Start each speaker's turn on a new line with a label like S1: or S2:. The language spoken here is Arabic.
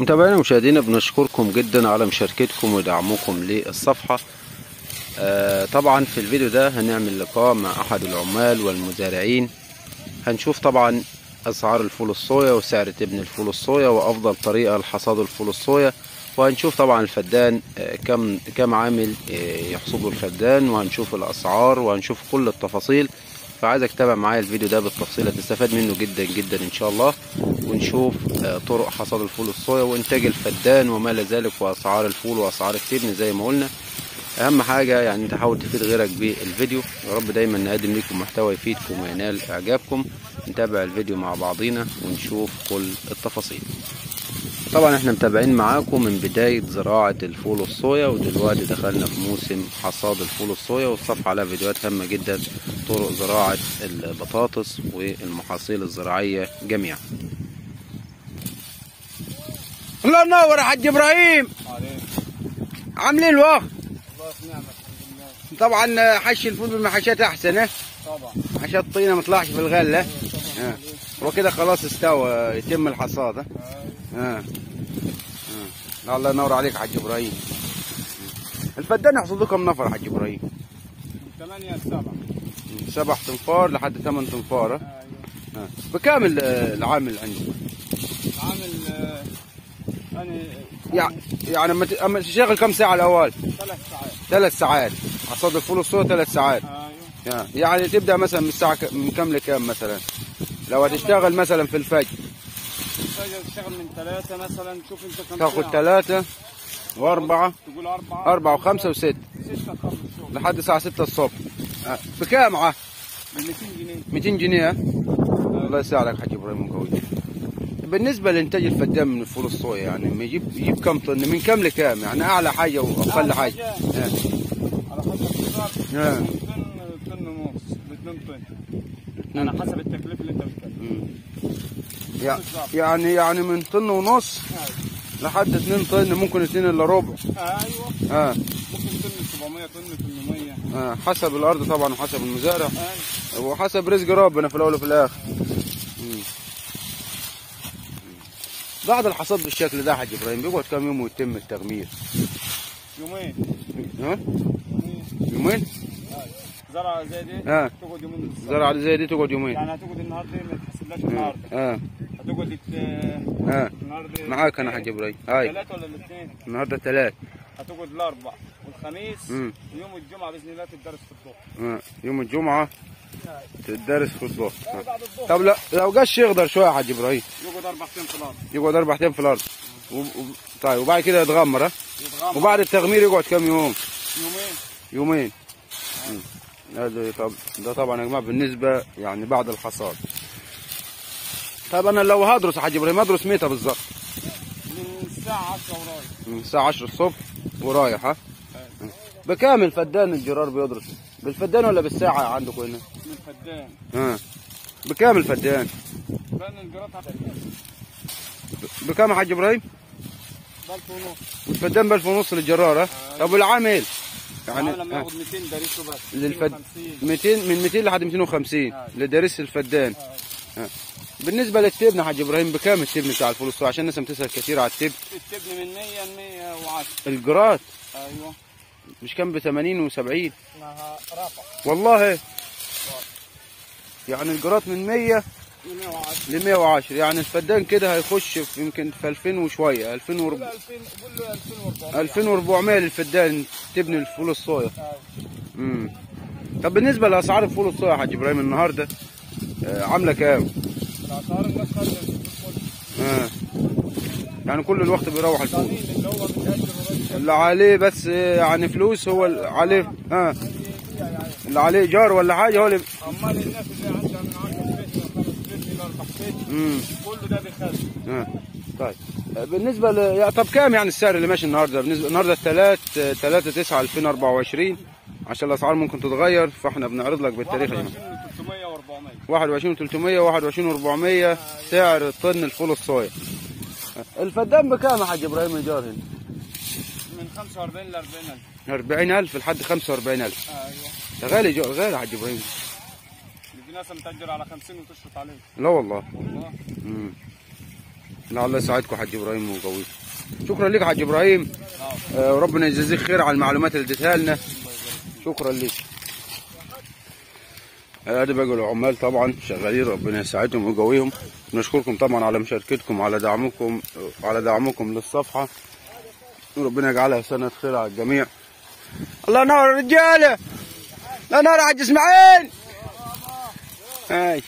S1: متابعينا ومشاهدينا بنشكركم جدا على مشاركتكم ودعمكم للصفحة. آه، طبعا في الفيديو ده هنعمل لقاء مع أحد العمال والمزارعين. هنشوف طبعا أسعار الفول الصويا وسعر تبن الفول الصويا وأفضل طريقة لحصاد الفول الصويا. وهنشوف طبعا الفدان آه، كم كم عامل آه، يحصده الفدان. وهنشوف الأسعار وهنشوف كل التفاصيل. فعايزك تتابع معايا الفيديو ده بالتفصيل هتستفاد منه جدا جدا إن شاء الله. ونشوف آه، طرق حصاد الفول الصويا وإنتاج الفدان وما إلى ذلك وأسعار الفول وأسعار التبن زي ما قلنا. أهم حاجة يعني أنت حاول تفيد غيرك بالفيديو. يا رب دايما نقدم لكم محتوى يفيدكم وينال إعجابكم. نتابع الفيديو مع بعضينا ونشوف كل التفاصيل. طبعا إحنا متابعين معاكم من بداية زراعة الفول الصويا ودلوقتي دخلنا في موسم حصاد الفول الصويا. والصفحة عليها فيديوهات هامة جدا طرق زراعة البطاطس والمحاصيل الزراعية جميعا. الله ينور يا حاج إبراهيم. عاملين الوقت؟
S2: الله في نعمة الحمد لله.
S1: طبعا حش الفول بالمحاشات أحسن آه
S2: طبعا.
S1: عشان الطينه ما تطلعش في الغله آه. هو كده خلاص استوى يتم الحصاد آه آه. آه. الله ينور عليك يا حاج إبراهيم. الفدان يحصل لكم نفر يا حاج إبراهيم.
S2: من 8 ل 7
S1: سبع تنفار لحد ثمان تنفار آه
S2: أيوه.
S1: آه. بكام ال- العامل عندك؟
S2: عامل آه، أنا
S1: يعني يعني أما تشتغل كم ساعة الأول؟
S2: ثلاث ساعات.
S1: ثلاث ساعات حصاد الفول الصويا ثلاث ساعات.
S2: أيوه.
S1: آه. يعني تبدأ مثلا من الساعة من كم لكام مثلا؟ لو هتشتغل مثلا في الفجر.
S2: تقدر تشتغل من ثلاثة مثلا. شوف أنت كم
S1: تاخد
S2: ساعة.
S1: ثلاثة وأربعة.
S2: تقول أربعة.
S1: أربعة وخمسة وستة
S2: ستة تخلص شغل
S1: لحد الساعة ستة الصبح. آه، بكام عه؟
S2: ب 200 جنيه.
S1: 200 جنيه. الله يساعدك حاج إبراهيم مقوي بالنسبة لإنتاج الفدان من الفول الصويا يعني ما يجيب يجيب كم طن؟ من كم لكام؟ يعني أعلى حاجة وأقل
S2: أعلى
S1: حاجة.
S2: حاجة.
S1: آه.
S2: على حسب
S1: آه.
S2: من طن طن ونص لاثنين طن على حسب التكلفة اللي أنت بتكلف
S1: مم. يع- يعني يعني من طن ونص لحد 2 طن ممكن 2 إلا ربع.
S2: أيوه.
S1: آه.
S2: ممكن طن 700 طن 800
S1: آه. حسب الأرض طبعا وحسب المزارع.
S2: أيوه.
S1: وحسب رزق ربنا في الأول وفي الآخر. بعد الحصاد بالشكل ده يا حاج إبراهيم بيقعد كم يوم ويتم التغمير.
S2: يومين.
S1: ها؟
S2: يومين؟
S1: يومين
S2: زرعة زي دي
S1: آه.
S2: تقعد يومين بالظبط.
S1: زرع زي دي تقعد يومين.
S2: يعني هتقعد النهارده ما تحسبلاش
S1: آه
S2: النهارده.
S1: آه,
S2: هتقعد
S1: آه.
S2: النهارده
S1: معاك أنا حاج إبراهيم. هاي.
S2: الثلاث ولا الاثنين؟
S1: النهارده ثلاث
S2: هتقعد الأربع. والخميس. ويوم الجمعة بإذن الله تدرس في الظهر
S1: آه. يوم الجمعة تدرس الظهر طب لا لو جاش يقدر شوية يا حاج إبراهيم.
S2: يقعد أربع أيام في الأرض.
S1: يقعد أربع أيام في الأرض. و... طيب وبعد كده يتغمر ها؟
S2: يتغمر.
S1: وبعد التغمير يقعد كم يوم؟
S2: يومين.
S1: يومين. هذا طب ده طبعا يا جماعة بالنسبة يعني بعد الحصاد. طب أنا لو هدرس يا حاج إبراهيم هدرس متى بالظبط؟
S2: من الساعة 10 ورايح.
S1: من الساعة 10 الصبح ورايح ها؟ بكام الفدان الجرار بيدرس. بالفدان ولا بالساعة عندكم هنا
S2: من فدان
S1: ها. بكام الفدان؟
S2: الجرات
S1: بكام يا حاج إبراهيم؟
S2: ضلت ونص.
S1: والفدان ب 1000 ونص للجرار ها؟ طب والعامل؟
S2: يعني لما
S1: ها.
S2: ياخد 200 دريسه بس
S1: للفد
S2: 250.
S1: 200 من 200 لحد 250
S2: آه.
S1: لدارس الفدان.
S2: آه.
S1: بالنسبة للتبن يا حاج إبراهيم بكام التبن بتاع الصويا عشان الناس بتسال كتير على التبن
S2: التبن من 100 ل 110
S1: الجرات
S2: أيوه.
S1: مش كان ب 80 و70
S2: اسمها رفع
S1: والله. يعني الجرات من 100
S2: من 110
S1: ل 110 يعني الفدان كده هيخش في يمكن في 2000 وشوية. 2000
S2: قول
S1: وربع
S2: 2000 قول له 2400
S1: 2400 للفدان تبني الفول الصويا. امم طب بالنسبة لأسعار الفول الصويا يا حاج إبراهيم النهارده آه، عاملة كام؟
S2: الأسعار الناس خارجة
S1: آه. يعني كل الوقت بيروح الفول.
S2: اللي هو
S1: اللي عليه بس آه، يعني فلوس هو اللي عليه ها. اللي عليه إيجار ولا حاجة هو اللي
S2: أمال الناس اللي عندها من 10 بيت من 5 بيت ل 4 بيت
S1: امم
S2: كله ده بيخزن
S1: طيب. آه، بالنسبة ل... طب كام يعني السعر اللي ماشي النهارده؟ بالنسبة النهارده 3 3 9 2024 عشان الأسعار ممكن تتغير فإحنا بنعرض لك بالتاريخ جماعة
S2: 21 300 و400
S1: 21 300 21 400 سعر طن الفول الصويا. الفدان بكام يا حاج إبراهيم إيجار هنا؟
S2: من 45 ل 40000
S1: 40000 لحد 45000
S2: أيوه.
S1: ده غالي جو... غالي يا حاج إبراهيم.
S2: في ناس متاجر على 50 وتشرط عليه
S1: لا والله.
S2: والله.
S1: مم. لا الله يساعدكم يا حاج إبراهيم ويقويكم. شكرا لك يا حاج إبراهيم. آه، وربنا يجزيك خير على المعلومات اللي اديتها لنا. شكرا لك. ادي بقى العمال طبعا شغالين ربنا يساعدهم ويقويهم. نشكركم طبعا على مشاركتكم على دعمكم على دعمكم للصفحة. وربنا يجعلها سنه خير على الجميع. الله ينور الرجاله الله ينور حاج اسماعيل هاي